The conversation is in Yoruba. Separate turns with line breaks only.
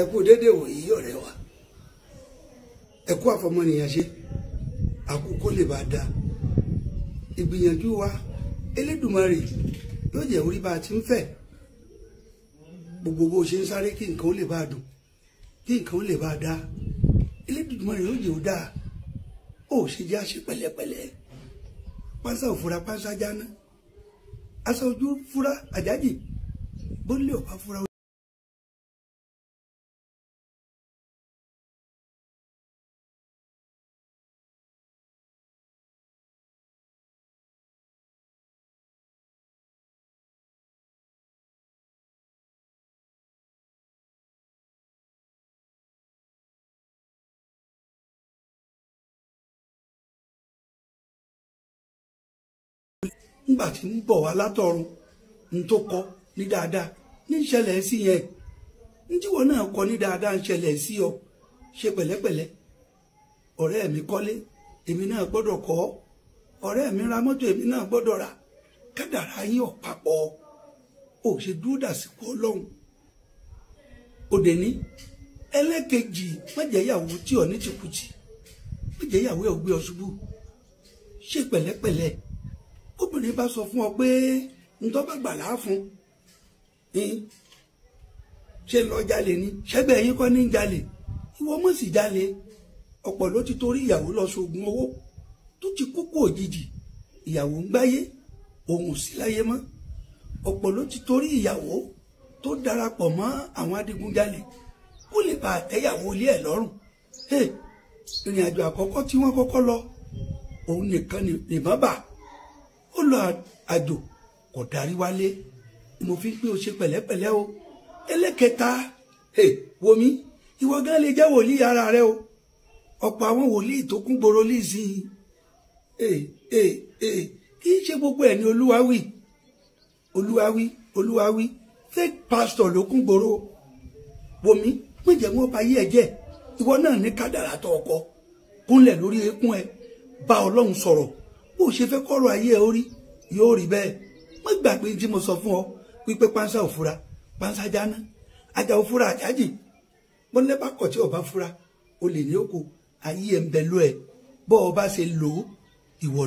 ẹ kú dédé wòyí ọ̀rẹ́ wa ẹ kú àfọmọnìyàn ṣe. Àkókò lè bá dáa ìgbìyànjú wa Elédùmarè yóò jẹ́ orí bá a ti ń fẹ́. Gbogbo bó ṣe ń sáré kí nǹkan ó lè bá a dùn kí nǹkan ó lè bá a dáa Elédùmarè yóò jẹ́ ó dáa ó ṣe jẹ́ àṣẹ pẹ̀lẹ́pẹ̀lẹ́. Pánsá òfura pánsá jáná. Aṣọ fura àjájì bó lè fura. Nígbà tí ń bọ̀ wá látọ̀run ní tó kọ ní dáadáa ní ìṣẹ̀lẹ̀ sí yẹn. Ní tíwọ náà kọ ní dáadáa ń ṣẹlẹ̀ sí ọ ṣe pẹ̀lẹ́pẹ̀lẹ́. Ọ̀rẹ́ mi kọ́lé èmi náà gbọ́dọ̀ kọ́. Ọ̀rẹ́ mi ra mọ́tò èmi náà gbọ́dọ̀ rà. Kádàrá yín ọ̀pápọ̀ ò ṣe dúró dàsìkò ọlọ́run. Òde ní ẹlẹ́kejì májẹ̀yàwó tí ọ̀ ní tìkùtì. Májẹ̀yàwó ẹ̀ ò gbé ọ ṣubú. Ṣe pẹ̀lẹ́pẹ̀lẹ́ obìnrin bá sọ fún ọ pé ntọ́ bá gbà láàfún ṣe lọ jalè ni? Ṣẹ́gbẹ́ yín kọ́ ní jalè. Ìwọ mọ̀ sí jalè. Ọ̀pọ̀ ló ti torí ìyàwó lọ sógun owó. Tó ti kókó òjijì ìyàwó ń gbáyé. Òun sí láyé mọ́. Ọ̀pọ̀ ló ti torí ìyàwó tó darapọ̀ mọ́ àwọn adigunjalè. Kó lè bá àtẹ́yàwó ilé ẹ̀ lọ́rùn. Ìrìn àjò àkọ́kọ́ tí wọ́n kọ́kọ́ lọ òun nìkan nìbọn bà ó lọ àjò kò darí wálé. Mo fi pé o ṣe pẹ̀lẹ́pẹ̀lẹ́ o. Ẹlẹ́kẹta wòmí ìwọ gan lè jẹ́ wòlíì ara rẹ o. Ọ̀pọ̀ àwọn wòlíì tó kún gbòòrò lísìn kì í ṣe gbogbo ẹ̀ ní olúwawí olúwawí olúwawí fake pastor ló kún gbòòrò. Wòmí wọ́n jẹ́ wọ́n bá yí ẹ jẹ́. Ìwọ náà ní kádàrá tó ọkọ kúnlẹ̀ lórí eékún ẹ. Bá ọlọ́run sọ̀rọ̀ bó ṣe fẹ́ kọ́rọ̀ ayé ẹ orí yóò rí bẹ́ẹ̀. Má gbàgbé tí mo sọ fún ọ wípé pánsá ò fura pánsá jáná. Ajá ò fura àjájì bọ́lẹ́ bá kọ̀ tí ọba fura o lè ní oko ayé ẹ̀ ń bẹ lọ ẹ̀ bọ́ ọ bá ṣe lò ó ìwọ.